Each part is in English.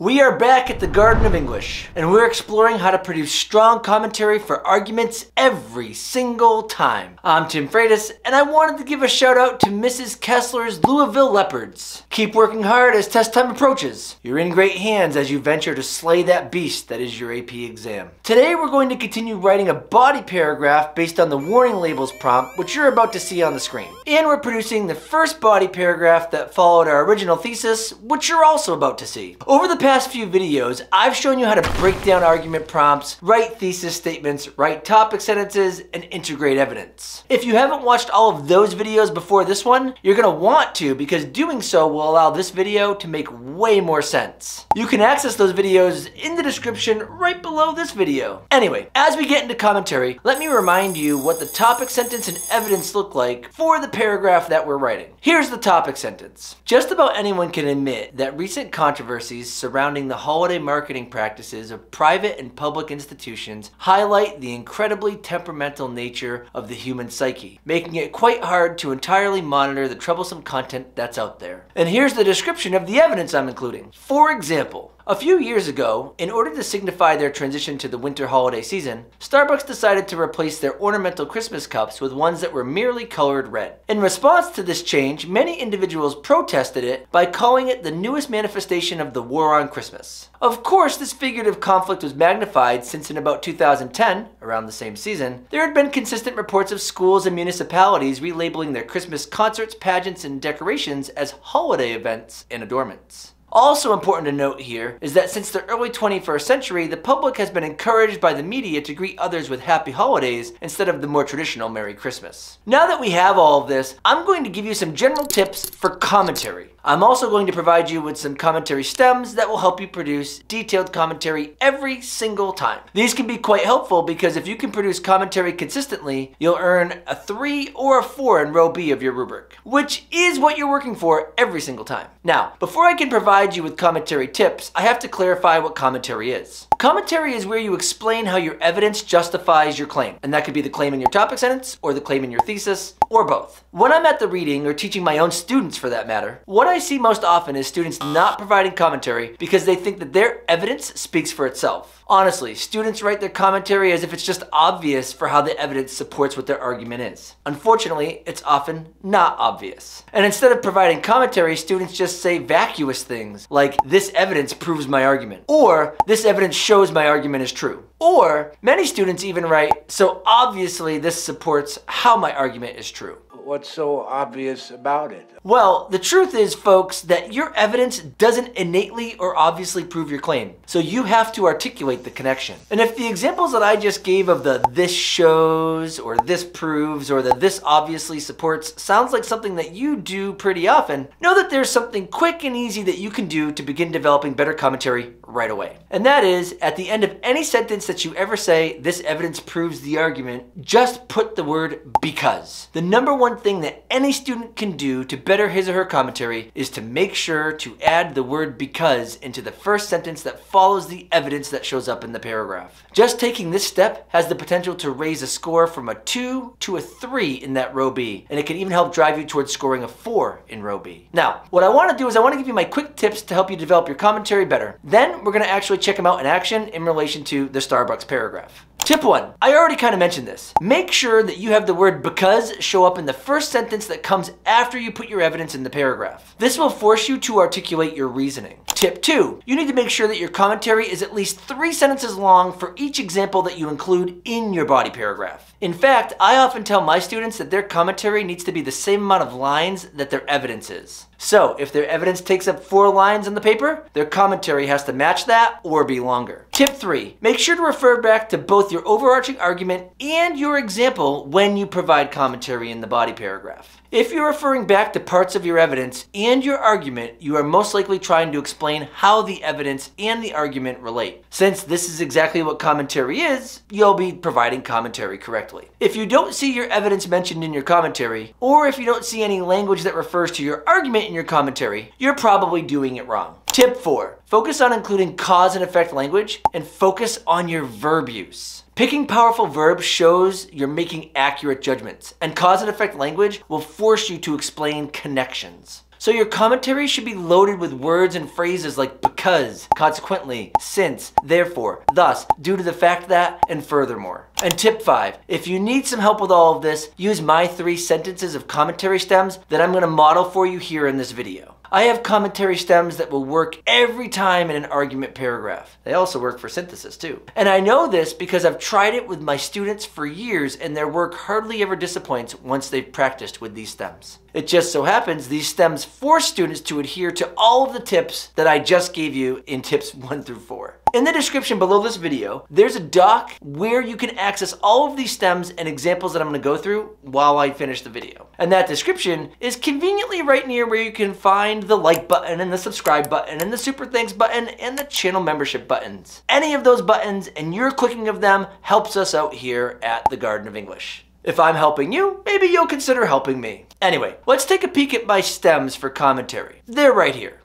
We are back at the Garden of English, and we're exploring how to produce strong commentary for arguments every single time. I'm Timm Freitas, and I wanted to give a shout out to Mrs. Kessler's Louisville Leopards. Keep working hard as test time approaches. You're in great hands as you venture to slay that beast that is your AP exam. Today we're going to continue writing a body paragraph based on the warning labels prompt, which you're about to see on the screen. And we're producing the first body paragraph that followed our original thesis, which you're also about to see. Over the few videos, I've shown you how to break down argument prompts, write thesis statements, write topic sentences, and integrate evidence. If you haven't watched all of those videos before this one, you're gonna want to because doing so will allow this video to make way more sense. You can access those videos in the description right below this video. Anyway, as we get into commentary, let me remind you what the topic sentence and evidence look like for the paragraph that we're writing. Here's the topic sentence. Just about anyone can admit that recent controversies surrounding the holiday marketing practices of private and public institutions highlight the incredibly temperamental nature of the human psyche, making it quite hard to entirely monitor the troublesome content that's out there. And here's the description of the evidence I'm including. For example, a few years ago, in order to signify their transition to the winter holiday season, Starbucks decided to replace their ornamental Christmas cups with ones that were merely colored red. In response to this change, many individuals protested it by calling it the newest manifestation of the war on Christmas. Of course, this figurative conflict was magnified since in about 2010, around the same season, there had been consistent reports of schools and municipalities relabeling their Christmas concerts, pageants, and decorations as holiday events and adornments. Also important to note here is that since the early 21st century, the public has been encouraged by the media to greet others with happy holidays instead of the more traditional Merry Christmas. Now that we have all of this, I'm going to give you some general tips for commentary. I'm also going to provide you with some commentary stems that will help you produce detailed commentary every single time. These can be quite helpful because if you can produce commentary consistently, you'll earn a 3 or a 4 in row B of your rubric, which is what you're working for every single time. Now, before I can provide you with commentary tips, I have to clarify what commentary is. Commentary is where you explain how your evidence justifies your claim, and that could be the claim in your topic sentence, or the claim in your thesis, or both. When I'm at the reading, or teaching my own students for that matter, what I see most often is students not providing commentary because they think that their evidence speaks for itself. Honestly, students write their commentary as if it's just obvious for how the evidence supports what their argument is. Unfortunately, it's often not obvious. And instead of providing commentary, students just say vacuous things like, this evidence proves my argument, or this evidence shows my argument is true. Or many students even write, so obviously this supports how my argument is true. What's so obvious about it? Well, the truth is, folks, that your evidence doesn't innately or obviously prove your claim. So you have to articulate the connection. And if the examples that I just gave of the this shows or this proves or the this obviously supports sounds like something that you do pretty often, know that there's something quick and easy that you can do to begin developing better commentary right away. And that is, at the end of any sentence that you ever say, this evidence proves the argument, just put the word because. The number one thing that any student can do to better his or her commentary is to make sure to add the word because into the first sentence that follows the evidence that shows up in the paragraph. Just taking this step has the potential to raise a score from a 2 to a 3 in that row B, and it can even help drive you towards scoring a 4 in row B. Now, what I want to do is I want to give you my quick tips to help you develop your commentary better. Then we're going to actually check them out in action in relation to the Starbucks paragraph. Tip one, I already kind of mentioned this. Make sure that you have the word because show up in the first sentence that comes after you put your evidence in the paragraph. This will force you to articulate your reasoning. Tip two, you need to make sure that your commentary is at least three sentences long for each example that you include in your body paragraph. In fact, I often tell my students that their commentary needs to be the same amount of lines that their evidence is. So if their evidence takes up four lines on the paper, their commentary has to match that or be longer. Tip three, make sure to refer back to both your overarching argument and your example when you provide commentary in the body paragraph. If you're referring back to parts of your evidence and your argument, you are most likely trying to explain how the evidence and the argument relate. Since this is exactly what commentary is, you'll be providing commentary correctly. If you don't see your evidence mentioned in your commentary, or if you don't see any language that refers to your argument in your commentary, you're probably doing it wrong. Tip 4. Focus on including cause and effect language and focus on your verb use. Picking powerful verbs shows you're making accurate judgments, and cause and effect language will force you to explain connections. So your commentary should be loaded with words and phrases like because, consequently, since, therefore, thus, due to the fact that, and furthermore. And tip five, if you need some help with all of this, use my three sentences of commentary stems that I'm gonna model for you here in this video. I have commentary stems that will work every time in an argument paragraph. They also work for synthesis too. And I know this because I've tried it with my students for years and their work hardly ever disappoints once they've practiced with these stems. It just so happens these stems force students to adhere to all of the tips that I just gave you in tips one through four. In the description below this video, there's a doc where you can access all of these stems and examples that I'm gonna go through while I finish the video. And that description is conveniently right near where you can find the like button and the subscribe button and the super thanks button and the channel membership buttons. Any of those buttons and your clicking of them helps us out here at the Garden of English. If I'm helping you, maybe you'll consider helping me. Anyway, let's take a peek at my stems for commentary. They're right here.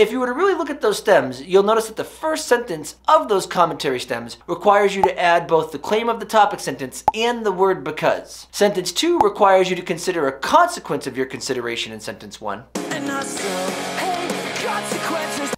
If you were to really look at those stems, you'll notice that the first sentence of those commentary stems requires you to add both the claim of the topic sentence and the word because. Sentence 2 requires you to consider a consequence of your consideration in sentence 1.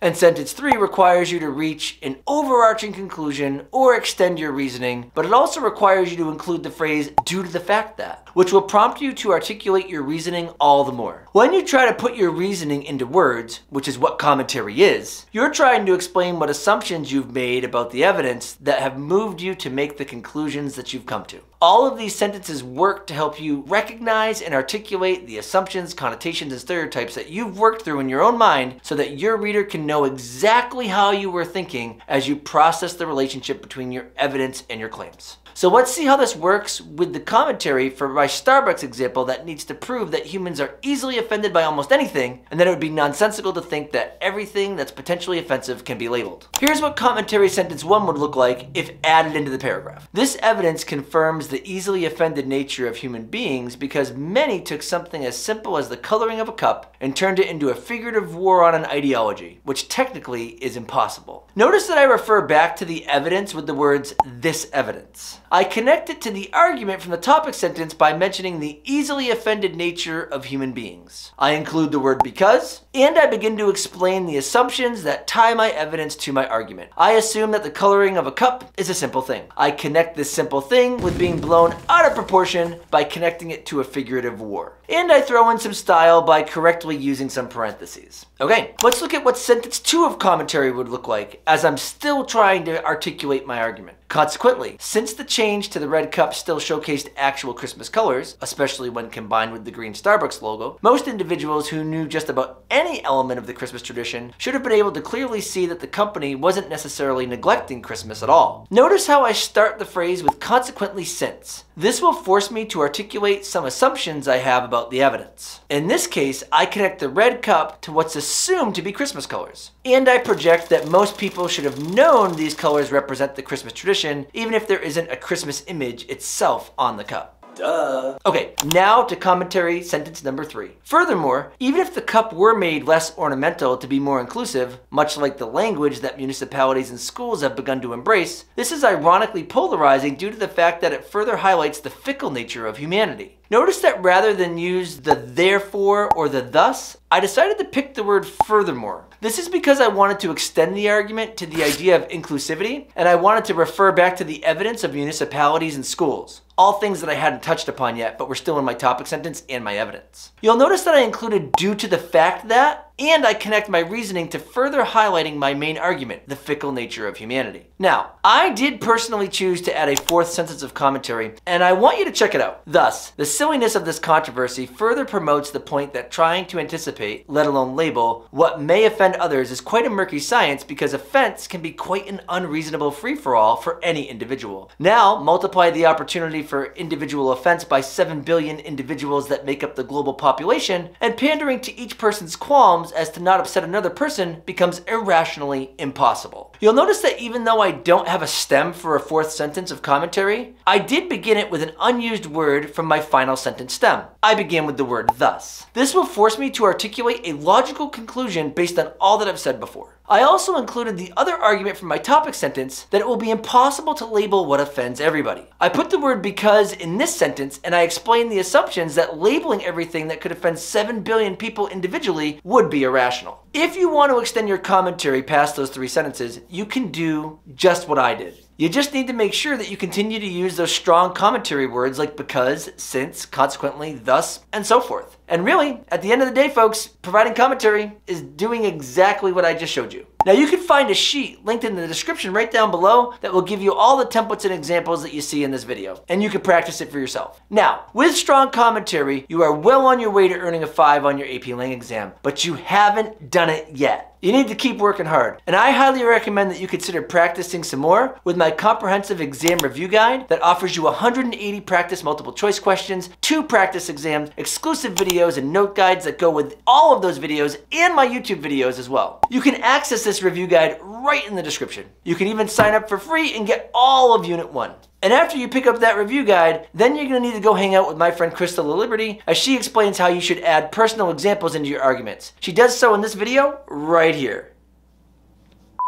And sentence 3 requires you to reach an overarching conclusion or extend your reasoning, but it also requires you to include the phrase due to the fact that, which will prompt you to articulate your reasoning all the more. When you try to put your reasoning into words, which is what commentary is, you're trying to explain what assumptions you've made about the evidence that have moved you to make the conclusions that you've come to. All of these sentences work to help you recognize and articulate the assumptions, connotations, and stereotypes that you've worked through in your own mind so that your reader can know exactly how you were thinking as you process the relationship between your evidence and your claims. So let's see how this works with the commentary for my Starbucks example that needs to prove that humans are easily offended by almost anything, and that it would be nonsensical to think that everything that's potentially offensive can be labeled. Here's what commentary sentence 1 would look like if added into the paragraph. This evidence confirms the easily offended nature of human beings because many took something as simple as the coloring of a cup and turned it into a figurative war on an ideology, which technically is impossible. Notice that I refer back to the evidence with the words this evidence. I connect it to the argument from the topic sentence by mentioning the easily offended nature of human beings. I include the word because, and I begin to explain the assumptions that tie my evidence to my argument. I assume that the coloring of a cup is a simple thing. I connect this simple thing with being blown out of proportion by connecting it to a figurative war. And I throw in some style by correctly using some parentheses. Okay, let's look at what sentence two of commentary would look like as I'm still trying to articulate my argument. Consequently, since the change to the red cup still showcased actual Christmas colors, especially when combined with the green Starbucks logo, most individuals who knew just about any element of the Christmas tradition should have been able to clearly see that the company wasn't necessarily neglecting Christmas at all. Notice how I start the phrase with consequently since. This will force me to articulate some assumptions I have about the evidence. In this case, I connect the red cup to what's assumed to be Christmas colors. And I project that most people should have known these colors represent the Christmas tradition, even if there isn't a Christmas image itself on the cup. Duh. Okay, now to commentary sentence number three. Furthermore, even if the cup were made less ornamental to be more inclusive, much like the language that municipalities and schools have begun to embrace, this is ironically polarizing due to the fact that it further highlights the fickle nature of humanity. Notice that rather than use the therefore or the thus, I decided to pick the word furthermore. This is because I wanted to extend the argument to the idea of inclusivity, and I wanted to refer back to the evidence of municipalities and schools. All things that I hadn't touched upon yet, but were still in my topic sentence and my evidence. You'll notice that I included due to the fact that, and I connect my reasoning to further highlighting my main argument, the fickle nature of humanity. Now, I did personally choose to add a fourth sentence of commentary, and I want you to check it out. Thus, the silliness of this controversy further promotes the point that trying to anticipate, let alone label, what may offend others is quite a murky science because offense can be quite an unreasonable free-for-all for any individual. Now, multiply the opportunity for individual offense by 7 billion individuals that make up the global population, and pandering to each person's qualms as to not upset another person becomes irrationally impossible. You'll notice that even though I don't have a stem for a fourth sentence of commentary, I did begin it with an unused word from my final sentence stem. I began with the word thus. This will force me to articulate a logical conclusion based on all that I've said before. I also included the other argument from my topic sentence that it will be impossible to label what offends everybody. I put the word because in this sentence and I explained the assumptions that labeling everything that could offend 7 billion people individually would be irrational. If you want to extend your commentary past those three sentences, you can do just what I did. You just need to make sure that you continue to use those strong commentary words like because, since, consequently, thus, and so forth. And really, at the end of the day, folks, providing commentary is doing exactly what I just showed you. Now you can find a sheet linked in the description right down below that will give you all the templates and examples that you see in this video, and you can practice it for yourself. Now, with strong commentary, you are well on your way to earning a 5 on your AP Lang exam, but you haven't done it yet. You need to keep working hard. And I highly recommend that you consider practicing some more with my comprehensive exam review guide that offers you 180 practice multiple choice questions, two practice exams, exclusive videos and note guides that go with all of those videos and my YouTube videos as well. You can access this review guide right in the description. You can even sign up for free and get all of Unit 1. And after you pick up that review guide, then you're gonna need to go hang out with my friend Crystal Liberty as she explains how you should add personal examples into your arguments. She does so in this video right here.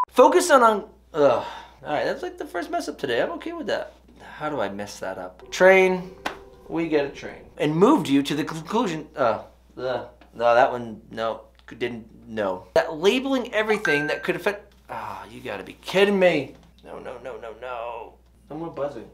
Focus on, on ugh. All right, that's like the first mess up today. I'm okay with that. How do I mess that up? Train, we get a train. And moved you to the conclusion, uh, uh no, that one, no, didn't, no. That labeling everything that could affect, ah, oh, you gotta be kidding me. No, no, no, no, no. No more buzzing.